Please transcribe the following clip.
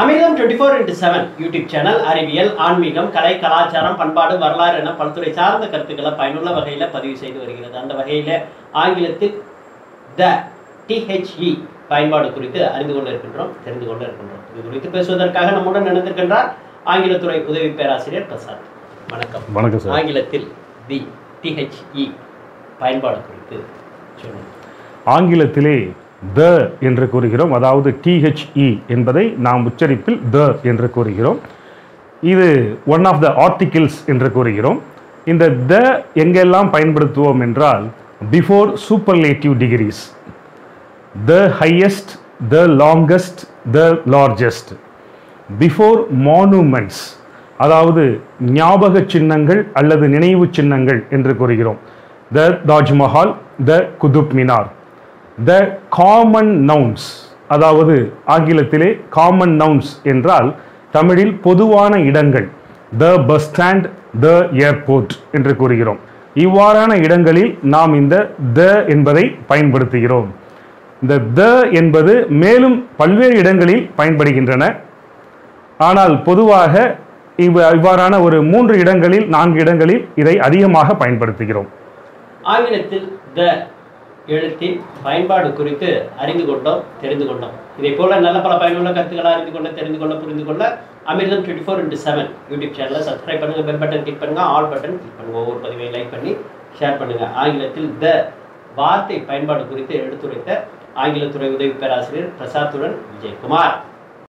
Amirtham twenty four into seven YouTube channel அறிவியல் ஆன்மீகம் கலை கலாச்சாரம் பண்பாடு வரலாறு என பல்துறை சார்ந்த கருத்துக்களை பயனுள்ள வகையில் பதிவு செய்து வருகிறது. அந்த வகையில் ஆங்கிலத்தில் த டிஹெச்இ பயன்பாடு குறித்து அறிந்து கொண்டு இருக்கின்றோம் தெரிந்து கொண்டு இருக்கின்றோம். இது குறித்து பேசுவதற்காக நம்முடன் இணைந்திருக்கின்றார் ஆங்கிலத்துறை உதவி பேராசிரியர் பிரசாத் வணக்கம். வணக்கம் ஆங்கிலத்தில் தி டிஹெச்இ பயன்பாடு குறித்து சொல்லுங்கள் ஆங்கிலத்திலே த என்று கூறுகிறோம். அதாவது டிஹெச்இ என்பதை நாம் உச்சரிப்பில் த என்று கூறுகிறோம். இது ஒன் ஆஃப் த ஆர்டிகிள்ஸ் என்று கூறுகிறோம். இந்த த எங்கெல்லாம் பயன்படுத்துவோம் என்றால் before superlative degrees the highest the longest the largest before monuments அதாவது ஞாபக சின்னங்கள் அல்லது நினைவு சின்னங்கள் என்று கூறுகிறோம். த தாஜ்மஹால் த Qutub Minar the common nouns அதாவது ஆங்கிலத்திலே காமன் நவுன்ஸ் என்றால் தமிழில் பொதுவான இடங்கள். The bus stand the airport என்று கூறுகிறோம். இவ்வாறான இடங்களில் நாம் இந்த த என்பதை பயன்படுத்துகிறோம். இந்த த என்பது மேலும் பல்வேறு இடங்களில் பயன்படுகின்றன. ஆனால் பொதுவாக இவ் இவ்வாறான ஒரு மூன்று இடங்களில் நான்கு இடங்களில் இதை அதிகமாக பயன்படுத்துகிறோம். ஆங்கிலத்தில் த எழுத்தின் பயன்பாடு குறித்து அறிந்து கொண்டோம் தெரிந்து கொண்டோம். இதே போல நல்ல பல பயனுள்ள கருத்துக்களை அறிந்து கொள்ள தெரிந்து கொள்ள புரிந்து கொள்ள Amirtham twenty four into seven YouTube சேனலை சப்ஸ்கிரைப் பண்ணுங்க பெல் பட்டன் கிளிக் பண்ணுங்க ஆல் பட்டன் கிளிக் பண்ணுங்க. ஒவ்வொரு பதிவையும் லைக் பண்ணி ஷேர் பண்ணுங்க. ஆங்கிலத்தில் த வார்த்தை பயன்பாடு குறித்து எடுத்துரைத்த ஆங்கிலத்துறை உதவி பேராசிரியர் பிரசாத்துடன் விஜயகுமார்.